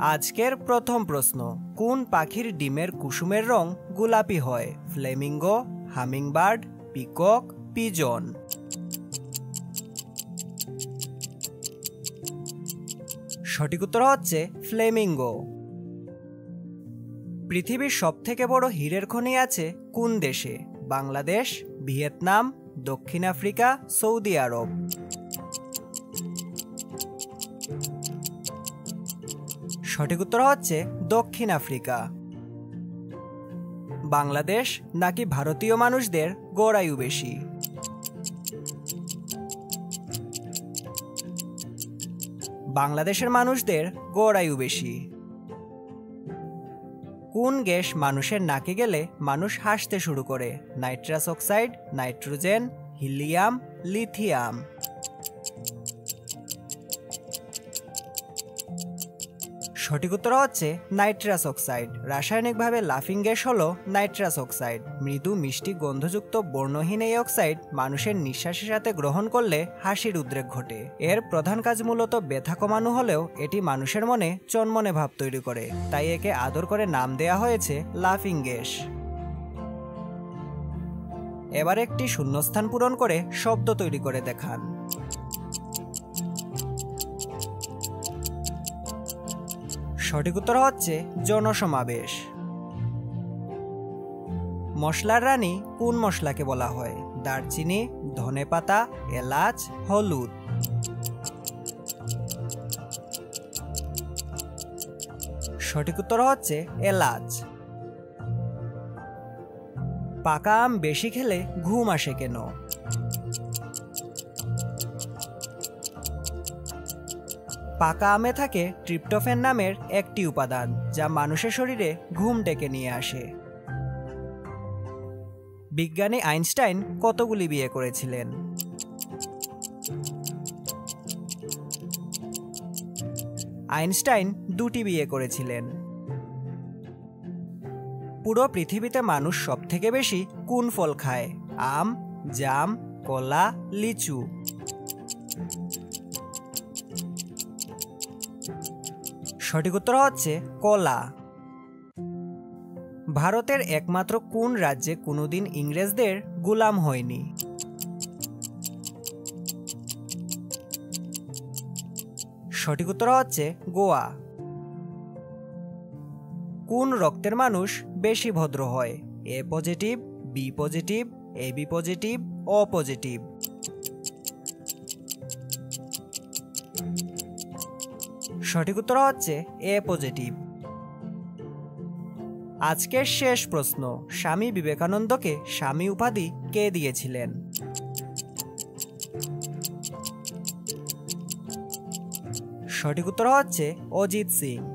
আজকের প্রথম প্রশ্ন, কোন পাখির ডিমের কুসুমের রং গোলাপি হয়? Flamingo, hummingbird, peacock, pigeon? সঠিক উত্তর হচ্ছে ফ্লেমিঙ্গো। পৃথিবীর সবথেকে বড় হীরের খনি আছে কোন দেশে? বাংলাদেশ, ভিয়েতনাম, দক্ষিণ আফ্রিকা, সৌদি আরব। সঠিক উত্তর হচ্ছে দক্ষিণ আফ্রিকা। বাংলাদেশ নাকি ভারতীয় মানুষদের গোড়ায়ু বেশি? বাংলাদেশের মানুষদের গোড়ায়ু বেশি। কোন গ্যাস মানুষের নাকে গেলে মানুষ হাসতে শুরু করে? Nitrous oxide, nitrogen, helium, lithium. সঠিক উত্তর হচ্ছে নাইট্রাস অক্সাইড। রাসায়নিকভাবে লাফিং গ্যাস হলো নাইট্রাস অক্সাইড। মৃদু, মিষ্টি, গন্ধযুক্ত, বর্ণহীন এই অক্সাইড মানুষের নিঃশ্বাসের সাথে গ্রহণ করলে হাসির উদ্রেক ঘটে। এর প্রধান কাজ মূলত ব্যথা কমানো হলেও এটি মানুষের মনে চনমনে ভাব তৈরি করে। তাই একে আদর করে নাম দেয়া হয়েছে লাফিং গ্যাস। এবার একটি শূন্যস্থান পূরণ করে শব্দ তৈরি করে দেখান। সঠিক উত্তর হচ্ছে জনসমাবেশ। মশলার রানী কোন মশলাকে বলা হয়? দারচিনি ধনেপাতা এলাচ, হলুদ। সঠিক উত্তর হচ্ছে এলাচ। পাকা আম বেশি খেলে ঘুম আসে কেন? পাকা আমে থাকে ট্রিপ্টোফেন নামের একটি উপাদান, যা মানুষের শরীরে ঘুম ডেকে নিয়ে আসে। বিজ্ঞানী আইনস্টাইন কতগুলি বিয়ে করেছিলেন? আইনস্টাইন দুটি বিয়ে করেছিলেন। পুরো পৃথিবীতে মানুষ সব থেকে বেশি কোন ফল খায়? আম, জাম, কলা, লিচু। সঠিক উত্তর হচ্ছে কলা। ভারতের একমাত্র কোন রাজ্যে কোনোদিন ইংরেজদের গোলাম হয়নি? সঠিক উত্তর হচ্ছে গোয়া। কোন রক্তের মানুষ বেশি ভদ্র হয়? A positive, B positive, A B positive O positive? সঠিক উত্তর হচ্ছে এ পজিটিভ। আজকের শেষ প্রশ্ন, স্বামী বিবেকানন্দকে স্বামী উপাধি কে দিয়েছিলেন? সঠিক উত্তর হচ্ছে অজিত সিং।